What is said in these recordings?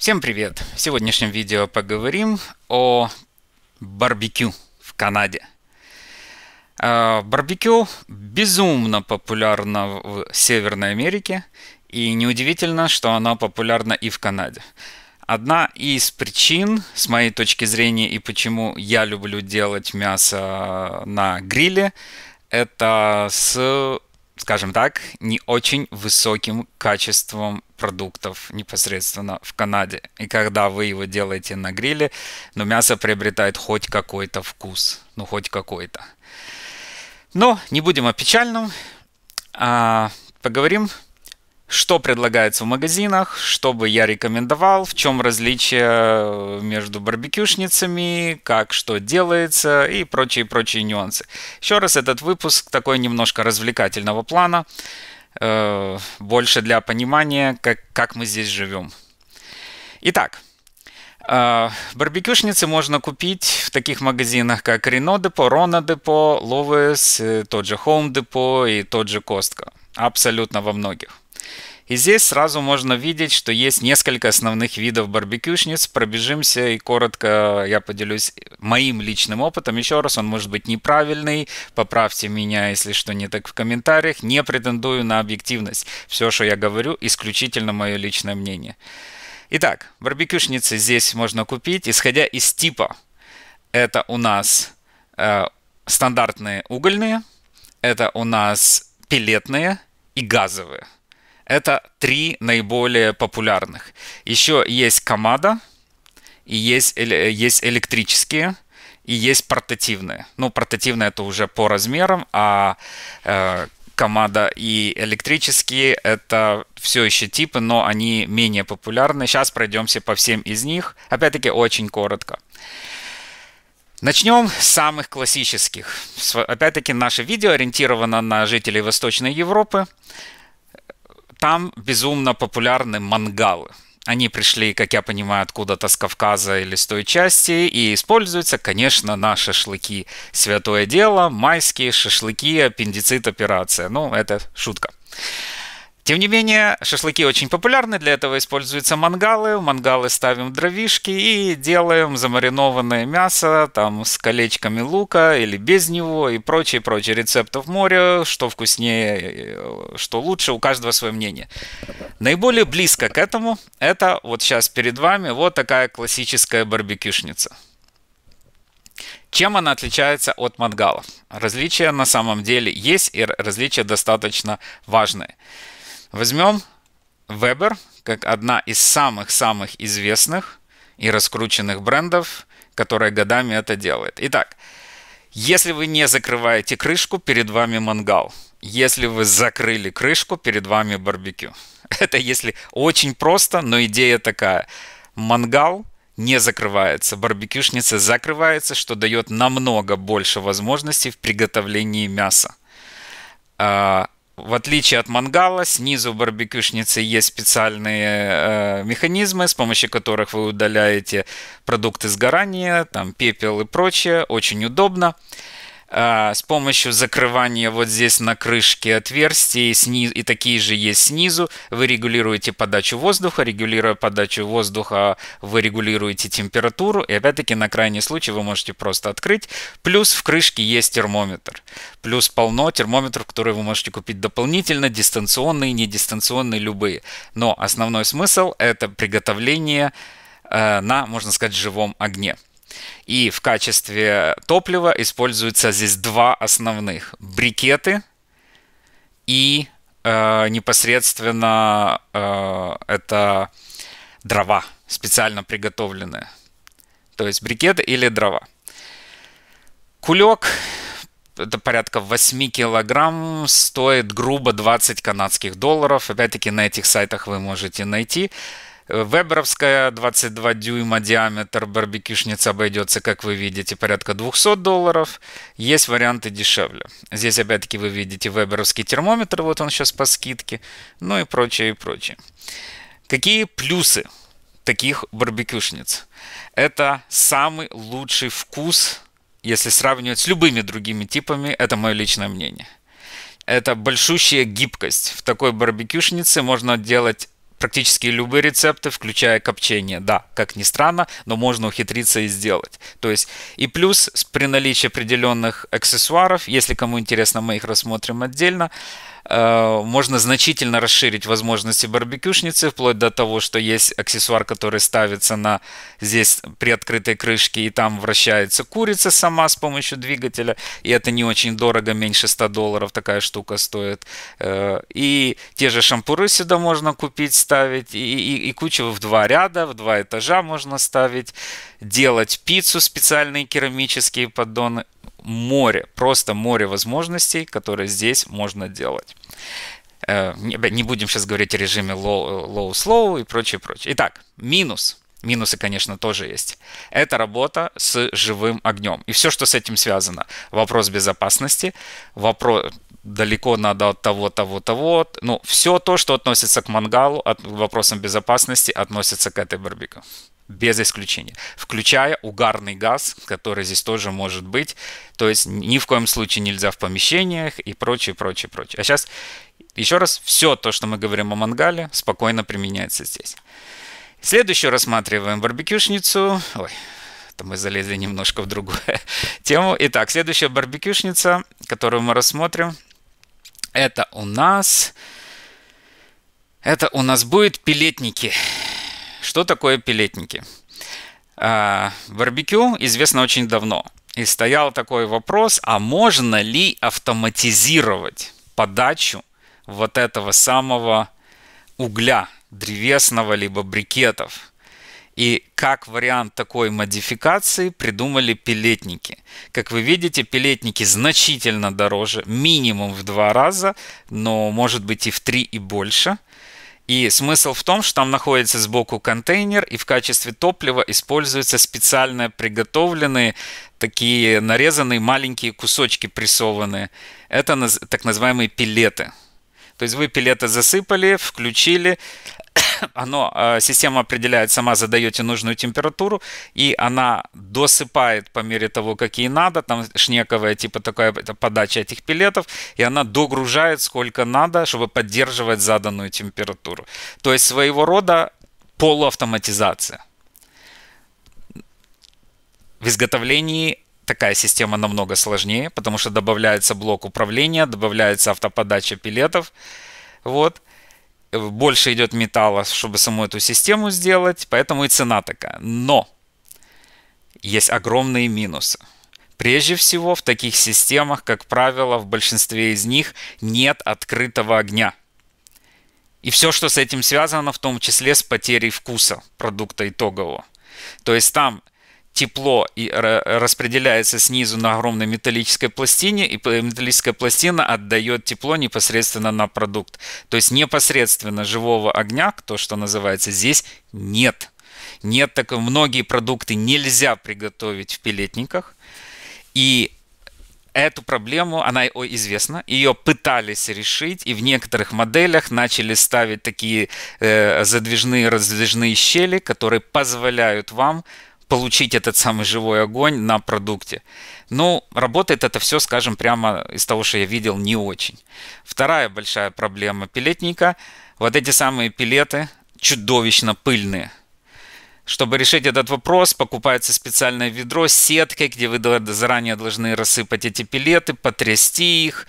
Всем привет! В сегодняшнем видео поговорим о барбекю в Канаде. А, барбекю безумно популярно в Северной Америке, и неудивительно, что оно популярно и в Канаде. Одна из причин, с моей точки зрения, и почему я люблю делать мясо на гриле, это с скажем так, не очень высоким качеством продуктов непосредственно в Канаде. И когда вы его делаете на гриле, но мясо приобретает хоть какой-то вкус. Ну, хоть какой-то. Но не будем о печальном. А, поговорим что предлагается в магазинах, что бы я рекомендовал, в чем различие э, между барбекюшницами, как что делается и прочие-прочие нюансы. Еще раз, этот выпуск такой немножко развлекательного плана, э, больше для понимания, как, как мы здесь живем. Итак, э, барбекюшницы можно купить в таких магазинах, как Рено Депо, Рона Депо, Ловес, тот же Home Депо и тот же Костка. Абсолютно во многих. И здесь сразу можно видеть, что есть несколько основных видов барбекюшниц. Пробежимся и коротко я поделюсь моим личным опытом. Еще раз, он может быть неправильный. Поправьте меня, если что не так в комментариях. Не претендую на объективность. Все, что я говорю, исключительно мое личное мнение. Итак, барбекюшницы здесь можно купить, исходя из типа. Это у нас э, стандартные угольные, это у нас пилетные и газовые. Это три наиболее популярных. Еще есть Камада, и есть, есть электрические, и есть портативные. Ну, портативные это уже по размерам, а э, Камада и электрические это все еще типы, но они менее популярны. Сейчас пройдемся по всем из них. Опять-таки очень коротко. Начнем с самых классических. Опять-таки наше видео ориентировано на жителей Восточной Европы там безумно популярны мангалы. Они пришли, как я понимаю, откуда-то с Кавказа или с той части и используются, конечно, на шашлыки. Святое дело, майские шашлыки, аппендицит операция. Ну, это шутка. Тем не менее, шашлыки очень популярны, для этого используются мангалы. В мангалы ставим дровишки и делаем замаринованное мясо там с колечками лука или без него и прочие-прочие рецептов моря, что вкуснее, что лучше, у каждого свое мнение. Наиболее близко к этому это вот сейчас перед вами вот такая классическая барбекюшница. Чем она отличается от мангалов? Различия на самом деле есть, и различия достаточно важные. Возьмем Weber как одна из самых-самых известных и раскрученных брендов, которая годами это делает. Итак, если вы не закрываете крышку, перед вами мангал. Если вы закрыли крышку, перед вами барбекю. Это если очень просто, но идея такая. Мангал не закрывается, барбекюшница закрывается, что дает намного больше возможностей в приготовлении мяса. В отличие от мангала, снизу барбекюшницы есть специальные э, механизмы, с помощью которых вы удаляете продукты сгорания, там пепел и прочее. Очень удобно. С помощью закрывания вот здесь на крышке отверстий снизу, и такие же есть снизу. Вы регулируете подачу воздуха, регулируя подачу воздуха, вы регулируете температуру, и опять-таки на крайний случай вы можете просто открыть. Плюс в крышке есть термометр. Плюс полно термометров, которые вы можете купить дополнительно, дистанционные, недистанционные, любые. Но основной смысл это приготовление э, на, можно сказать, живом огне. И в качестве топлива используются здесь два основных. Брикеты и э, непосредственно э, это дрова, специально приготовленные. То есть брикеты или дрова. Кулек это порядка 8 килограмм, стоит грубо 20 канадских долларов. Опять-таки на этих сайтах вы можете найти. Веберовская 22 дюйма диаметр барбекюшница обойдется, как вы видите, порядка 200 долларов. Есть варианты дешевле. Здесь опять-таки вы видите веберовский термометр, вот он сейчас по скидке, ну и прочее, и прочее. Какие плюсы таких барбекюшниц? Это самый лучший вкус, если сравнивать с любыми другими типами, это мое личное мнение. Это большущая гибкость. В такой барбекюшнице можно делать практически любые рецепты, включая копчение. Да, как ни странно, но можно ухитриться и сделать. То есть и плюс при наличии определенных аксессуаров, если кому интересно, мы их рассмотрим отдельно, можно значительно расширить возможности барбекюшницы, вплоть до того, что есть аксессуар, который ставится на здесь при открытой крышке, и там вращается курица сама с помощью двигателя, и это не очень дорого, меньше 100 долларов такая штука стоит. Э, и те же шампуры сюда можно купить, ставить, и, и, и кучу в два ряда, в два этажа можно ставить, делать пиццу, специальные керамические поддоны, море, просто море возможностей, которые здесь можно делать. Э, не будем сейчас говорить о режиме low-slow и прочее, прочее. Итак, минус. Минусы, конечно, тоже есть. Это работа с живым огнем. И все, что с этим связано. Вопрос безопасности, вопрос далеко надо от того, того, того. Ну, все то, что относится к мангалу, от вопросам безопасности, относится к этой барбекю без исключения, включая угарный газ, который здесь тоже может быть. То есть ни в коем случае нельзя в помещениях и прочее, прочее, прочее. А сейчас еще раз, все то, что мы говорим о мангале, спокойно применяется здесь. Следующую рассматриваем барбекюшницу. Ой, это мы залезли немножко в другую тему. Итак, следующая барбекюшница, которую мы рассмотрим, это у нас... Это у нас будет пилетники. Что такое пилетники? А, барбекю известно очень давно. И стоял такой вопрос, а можно ли автоматизировать подачу вот этого самого угля древесного либо брикетов. И как вариант такой модификации придумали пилетники. Как вы видите, пилетники значительно дороже, минимум в два раза, но может быть и в три и больше – и смысл в том, что там находится сбоку контейнер, и в качестве топлива используются специально приготовленные такие нарезанные маленькие кусочки прессованные. Это так называемые пилеты. То есть вы пилеты засыпали, включили, оно, а, система определяет, сама задаете нужную температуру, и она досыпает по мере того, какие надо, там шнековая типа такая подача этих пилетов, и она догружает сколько надо, чтобы поддерживать заданную температуру. То есть своего рода полуавтоматизация. В изготовлении такая система намного сложнее, потому что добавляется блок управления, добавляется автоподача пилетов. Вот больше идет металла, чтобы саму эту систему сделать, поэтому и цена такая. Но есть огромные минусы. Прежде всего, в таких системах, как правило, в большинстве из них нет открытого огня. И все, что с этим связано, в том числе с потерей вкуса продукта итогового. То есть там тепло и распределяется снизу на огромной металлической пластине, и металлическая пластина отдает тепло непосредственно на продукт. То есть непосредственно живого огня, то, что называется, здесь нет. Нет так многие продукты нельзя приготовить в пилетниках. И эту проблему, она известна, ее пытались решить, и в некоторых моделях начали ставить такие э, задвижные, раздвижные щели, которые позволяют вам получить этот самый живой огонь на продукте. Ну, работает это все, скажем, прямо из того, что я видел, не очень. Вторая большая проблема пилетника. Вот эти самые пилеты чудовищно пыльные. Чтобы решить этот вопрос, покупается специальное ведро с сеткой, где вы заранее должны рассыпать эти пилеты, потрясти их,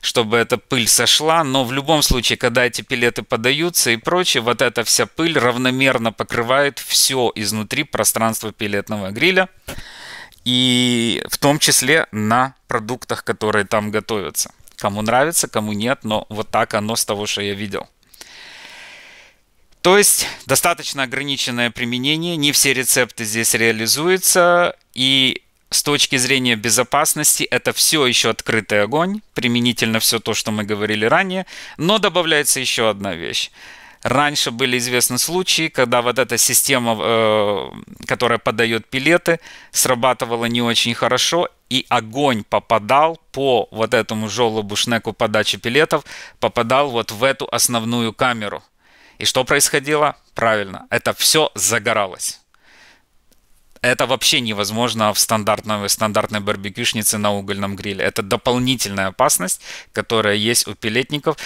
чтобы эта пыль сошла, но в любом случае, когда эти пилеты подаются и прочее, вот эта вся пыль равномерно покрывает все изнутри пространства пилетного гриля, и в том числе на продуктах, которые там готовятся. Кому нравится, кому нет, но вот так оно с того, что я видел. То есть достаточно ограниченное применение, не все рецепты здесь реализуются, и с точки зрения безопасности это все еще открытый огонь, применительно все то, что мы говорили ранее, но добавляется еще одна вещь. Раньше были известны случаи, когда вот эта система, э, которая подает пилеты, срабатывала не очень хорошо, и огонь попадал по вот этому желобу шнеку подачи пилетов, попадал вот в эту основную камеру. И что происходило? Правильно, это все загоралось это вообще невозможно в стандартной, стандартной барбекюшнице на угольном гриле. Это дополнительная опасность, которая есть у пилетников.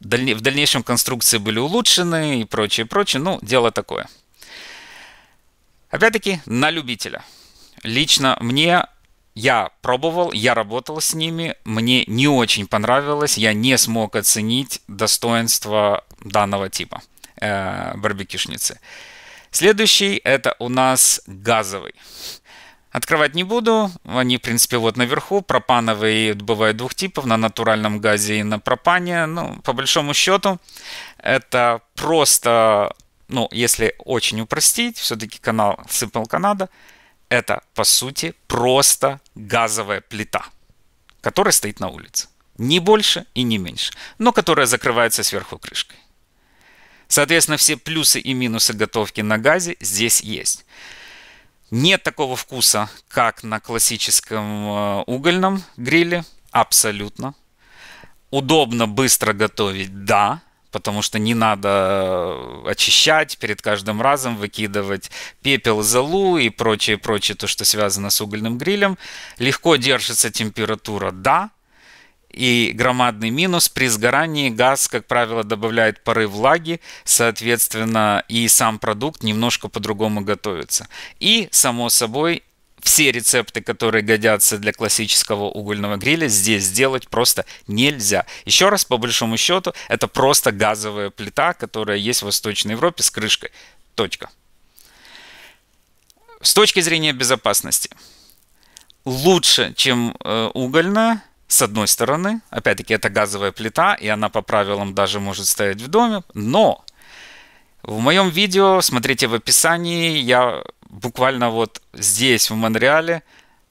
в дальнейшем конструкции были улучшены и прочее, прочее. Ну, дело такое. Опять-таки, на любителя. Лично мне я пробовал, я работал с ними, мне не очень понравилось, я не смог оценить достоинство данного типа э, барбекюшницы. Следующий это у нас газовый. Открывать не буду. Они, в принципе, вот наверху. Пропановые бывают двух типов. На натуральном газе и на пропане. Ну, по большому счету, это просто, ну, если очень упростить, все-таки канал Simple Canada, это, по сути, просто газовая плита, которая стоит на улице. Не больше и не меньше, но которая закрывается сверху крышкой. Соответственно, все плюсы и минусы готовки на газе здесь есть. Нет такого вкуса, как на классическом э, угольном гриле. Абсолютно. Удобно быстро готовить, да, потому что не надо э, очищать перед каждым разом, выкидывать пепел, золу и прочее, прочее, то, что связано с угольным грилем. Легко держится температура, да, и громадный минус при сгорании газ, как правило, добавляет пары влаги, соответственно, и сам продукт немножко по-другому готовится. И, само собой, все рецепты, которые годятся для классического угольного гриля, здесь сделать просто нельзя. Еще раз, по большому счету, это просто газовая плита, которая есть в Восточной Европе с крышкой. Точка. С точки зрения безопасности. Лучше, чем э, угольная, с одной стороны, опять-таки, это газовая плита, и она по правилам даже может стоять в доме, но в моем видео, смотрите в описании, я буквально вот здесь, в Монреале,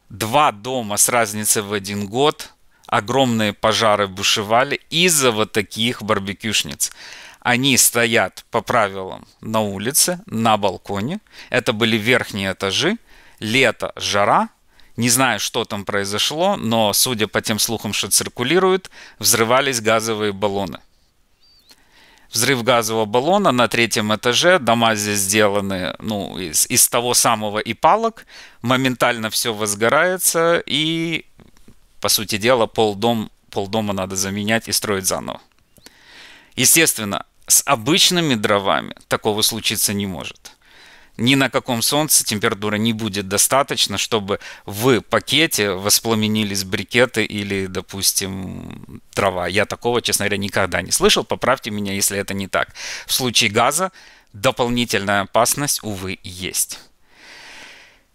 два дома с разницей в один год, огромные пожары бушевали из-за вот таких барбекюшниц. Они стоят по правилам на улице, на балконе. Это были верхние этажи. Лето, жара, не знаю, что там произошло, но, судя по тем слухам, что циркулируют, взрывались газовые баллоны. Взрыв газового баллона на третьем этаже. Дома здесь сделаны ну, из, из того самого и палок. Моментально все возгорается. И, по сути дела, полдом, полдома надо заменять и строить заново. Естественно, с обычными дровами такого случиться не может ни на каком солнце температура не будет достаточно, чтобы в пакете воспламенились брикеты или, допустим, трава. Я такого, честно говоря, никогда не слышал. Поправьте меня, если это не так. В случае газа дополнительная опасность, увы, есть.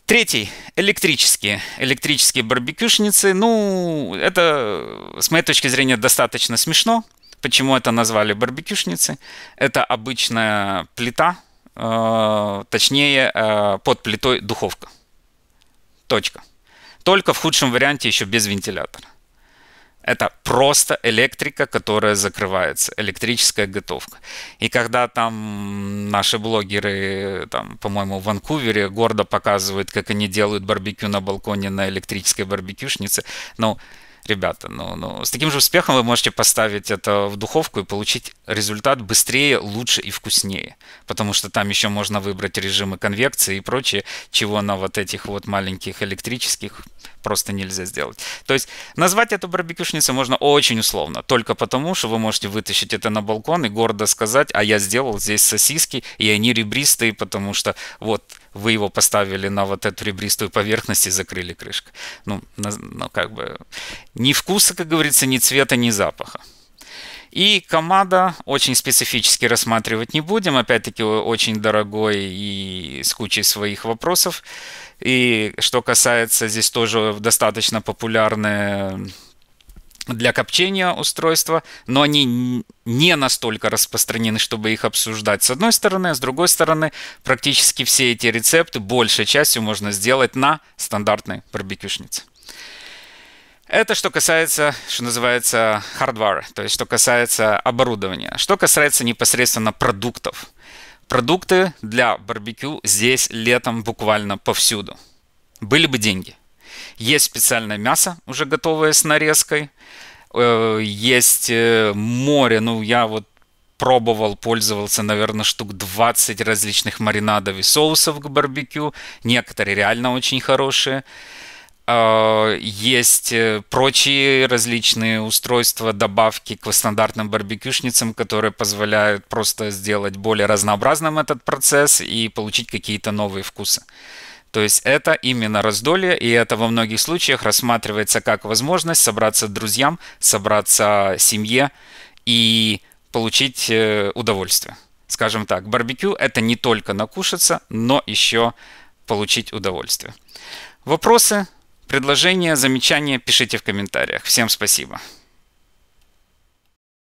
Третий. Электрические. Электрические барбекюшницы. Ну, это, с моей точки зрения, достаточно смешно. Почему это назвали барбекюшницы? Это обычная плита, точнее э, под плитой духовка. Точка. Только в худшем варианте еще без вентилятора. Это просто электрика, которая закрывается, электрическая готовка. И когда там наши блогеры, там, по-моему, в Ванкувере гордо показывают, как они делают барбекю на балконе на электрической барбекюшнице, ну, ребята, ну, ну, с таким же успехом вы можете поставить это в духовку и получить результат быстрее, лучше и вкуснее. Потому что там еще можно выбрать режимы конвекции и прочее, чего на вот этих вот маленьких электрических просто нельзя сделать. То есть назвать эту барбекюшницу можно очень условно, только потому, что вы можете вытащить это на балкон и гордо сказать, а я сделал здесь сосиски, и они ребристые, потому что вот вы его поставили на вот эту ребристую поверхность и закрыли крышкой. Ну, ну как бы ни вкуса, как говорится, ни цвета, ни запаха. И команда очень специфически рассматривать не будем. Опять-таки, очень дорогой и с кучей своих вопросов. И что касается, здесь тоже достаточно популярные для копчения устройства, но они не настолько распространены, чтобы их обсуждать с одной стороны, а с другой стороны, практически все эти рецепты большей частью можно сделать на стандартной барбекюшнице. Это что касается, что называется, hardware, то есть что касается оборудования. Что касается непосредственно продуктов. Продукты для барбекю здесь летом буквально повсюду. Были бы деньги – есть специальное мясо, уже готовое с нарезкой. Э, есть э, море, ну я вот пробовал, пользовался, наверное, штук 20 различных маринадов и соусов к барбекю. Некоторые реально очень хорошие. э, есть прочие различные устройства, добавки к стандартным барбекюшницам, которые позволяют просто сделать более разнообразным этот процесс и получить какие-то новые вкусы. То есть это именно раздолье, и это во многих случаях рассматривается как возможность собраться друзьям, собраться семье и получить э, удовольствие. Скажем так, барбекю это не только накушаться, но еще получить удовольствие. Вопросы, предложения, замечания пишите в комментариях. Всем спасибо.